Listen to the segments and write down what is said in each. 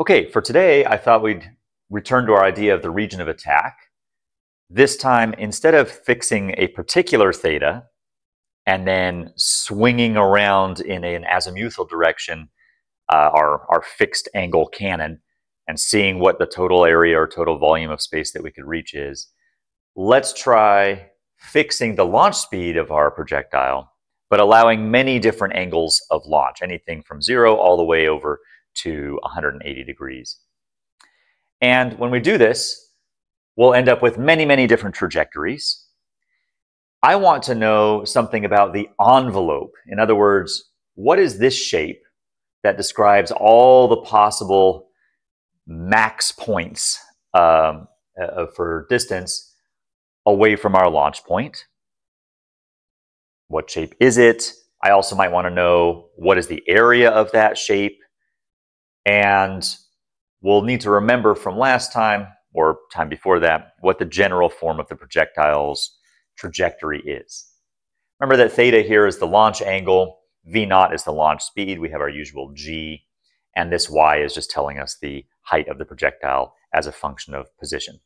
Okay, for today, I thought we'd return to our idea of the region of attack. This time, instead of fixing a particular theta and then swinging around in an azimuthal direction, uh, our, our fixed angle cannon, and seeing what the total area or total volume of space that we could reach is, let's try fixing the launch speed of our projectile, but allowing many different angles of launch, anything from zero all the way over to 180 degrees. And when we do this, we'll end up with many, many different trajectories. I want to know something about the envelope. In other words, what is this shape that describes all the possible max points um, uh, for distance away from our launch point? What shape is it? I also might want to know what is the area of that shape and we'll need to remember from last time or time before that what the general form of the projectile's trajectory is. Remember that theta here is the launch angle, v naught is the launch speed, we have our usual g, and this y is just telling us the height of the projectile as a function of position.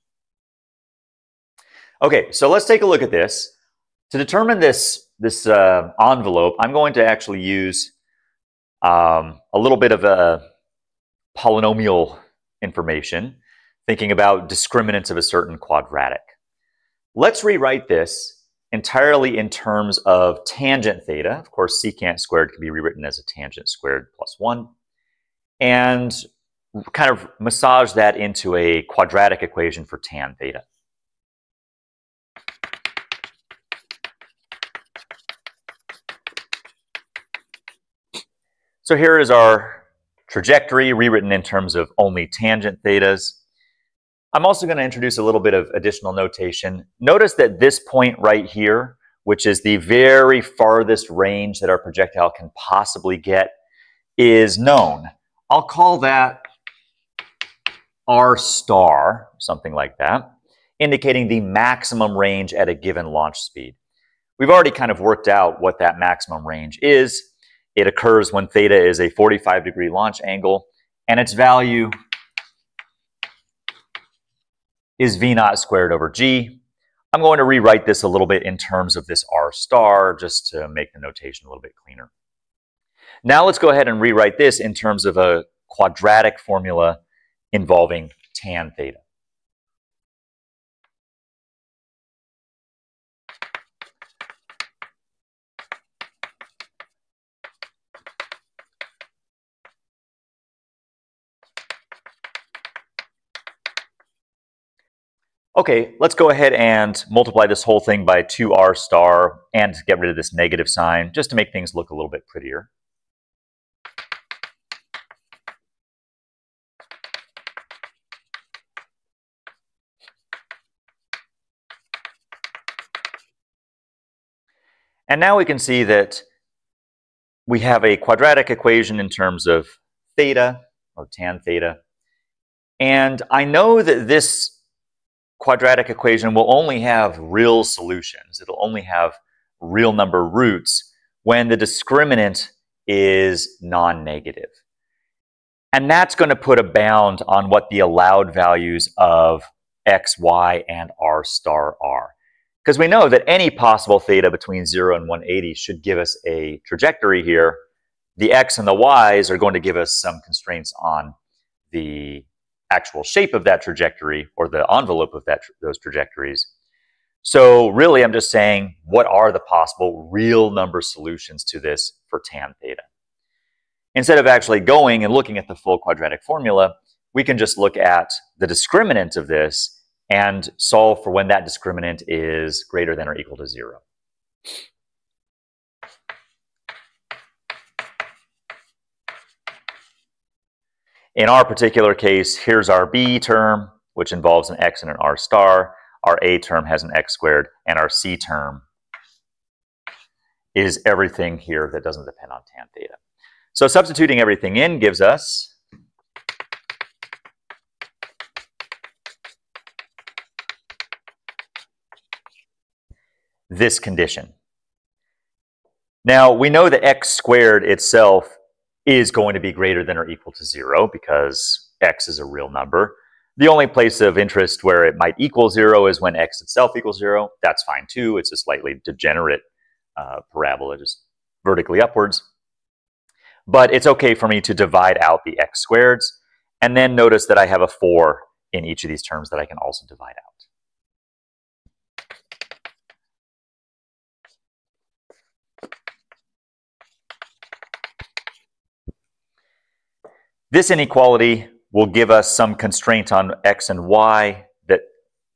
Okay, so let's take a look at this. To determine this, this uh, envelope, I'm going to actually use um, a little bit of a polynomial information, thinking about discriminants of a certain quadratic. Let's rewrite this entirely in terms of tangent theta. Of course, secant squared can be rewritten as a tangent squared plus 1. And kind of massage that into a quadratic equation for tan theta. So here is our trajectory rewritten in terms of only tangent thetas. I'm also going to introduce a little bit of additional notation. Notice that this point right here, which is the very farthest range that our projectile can possibly get, is known. I'll call that R star, something like that, indicating the maximum range at a given launch speed. We've already kind of worked out what that maximum range is. It occurs when theta is a 45 degree launch angle, and its value is v naught squared over g. I'm going to rewrite this a little bit in terms of this r star just to make the notation a little bit cleaner. Now let's go ahead and rewrite this in terms of a quadratic formula involving tan theta. Okay, let's go ahead and multiply this whole thing by 2r star and get rid of this negative sign just to make things look a little bit prettier. And now we can see that we have a quadratic equation in terms of theta, or tan theta. And I know that this quadratic equation will only have real solutions. It'll only have real number roots when the discriminant is non-negative. And that's going to put a bound on what the allowed values of x, y, and r star are. Because we know that any possible theta between 0 and 180 should give us a trajectory here. The x and the y's are going to give us some constraints on the actual shape of that trajectory or the envelope of that those trajectories. So really, I'm just saying, what are the possible real number solutions to this for tan theta? Instead of actually going and looking at the full quadratic formula, we can just look at the discriminant of this and solve for when that discriminant is greater than or equal to zero. In our particular case, here's our b term, which involves an x and an r star. Our a term has an x squared, and our c term is everything here that doesn't depend on tan theta. So substituting everything in gives us this condition. Now, we know that x squared itself is going to be greater than or equal to zero because x is a real number. The only place of interest where it might equal zero is when x itself equals zero. That's fine too. It's a slightly degenerate uh, parabola, just vertically upwards. But it's okay for me to divide out the x squareds. And then notice that I have a 4 in each of these terms that I can also divide out. This inequality will give us some constraint on x and y that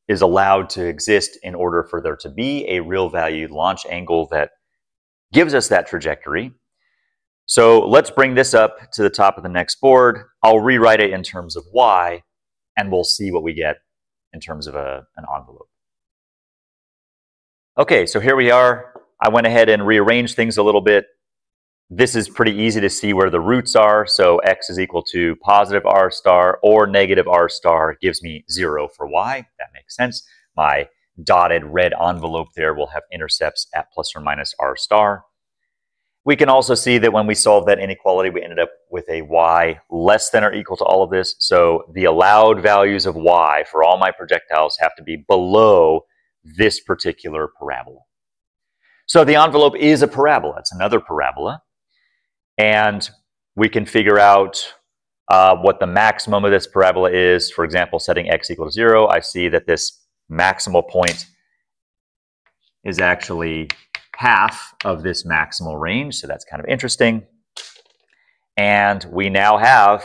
is allowed to exist in order for there to be a real value launch angle that gives us that trajectory. So let's bring this up to the top of the next board. I'll rewrite it in terms of y, and we'll see what we get in terms of a, an envelope. Okay, so here we are. I went ahead and rearranged things a little bit. This is pretty easy to see where the roots are. So x is equal to positive r star or negative r star gives me 0 for y. That makes sense. My dotted red envelope there will have intercepts at plus or minus r star. We can also see that when we solved that inequality, we ended up with a y less than or equal to all of this. So the allowed values of y for all my projectiles have to be below this particular parabola. So the envelope is a parabola. It's another parabola. And we can figure out uh, what the maximum of this parabola is. For example, setting x equal to 0, I see that this maximal point is actually half of this maximal range, so that's kind of interesting. And we now have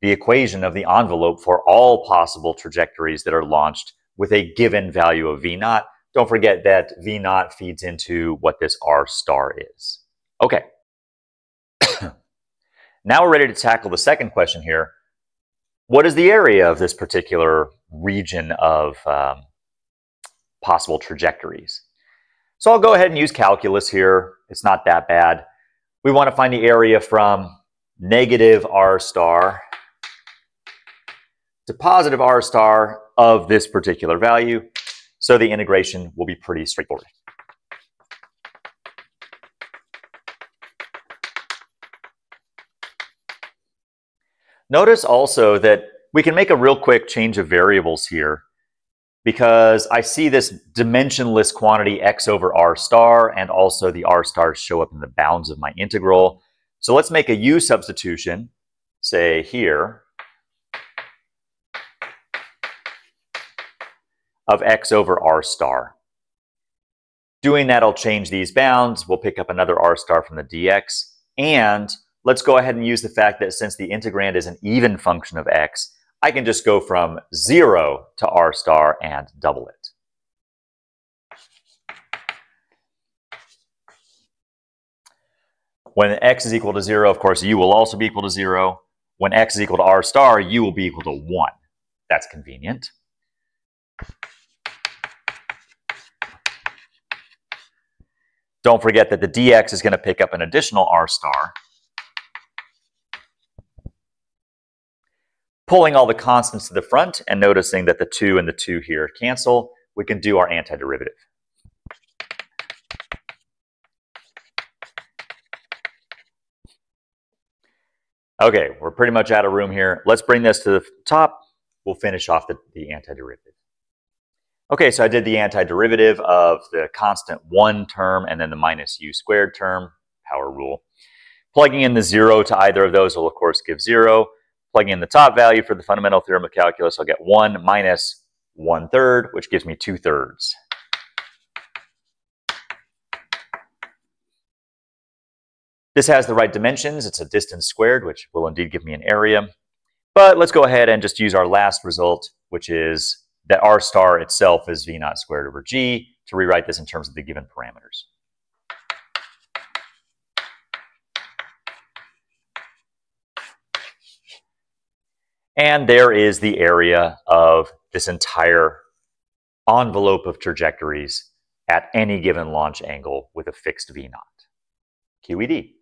the equation of the envelope for all possible trajectories that are launched with a given value of v naught. Don't forget that v naught feeds into what this r star is. Okay. Now we're ready to tackle the second question here. What is the area of this particular region of um, possible trajectories? So I'll go ahead and use calculus here. It's not that bad. We want to find the area from negative r star to positive r star of this particular value. So the integration will be pretty straightforward. Notice also that we can make a real quick change of variables here because I see this dimensionless quantity x over r star and also the r stars show up in the bounds of my integral. So let's make a u substitution, say here, of x over r star. Doing that, I'll change these bounds. We'll pick up another r star from the dx. And let's go ahead and use the fact that since the integrand is an even function of x, I can just go from 0 to r star and double it. When x is equal to 0, of course, u will also be equal to 0. When x is equal to r star, u will be equal to 1. That's convenient. Don't forget that the dx is going to pick up an additional r star. Pulling all the constants to the front and noticing that the 2 and the 2 here cancel, we can do our antiderivative. Okay, we're pretty much out of room here. Let's bring this to the top. We'll finish off the, the antiderivative. Okay, so I did the antiderivative of the constant 1 term and then the minus u squared term, power rule. Plugging in the 0 to either of those will, of course, give 0 plugging in the top value for the fundamental theorem of calculus, I'll get 1 minus 1 third, which gives me 2 thirds. This has the right dimensions. It's a distance squared, which will indeed give me an area. But let's go ahead and just use our last result, which is that r star itself is v naught squared over g, to rewrite this in terms of the given parameters. And there is the area of this entire envelope of trajectories at any given launch angle with a fixed V naught, QED.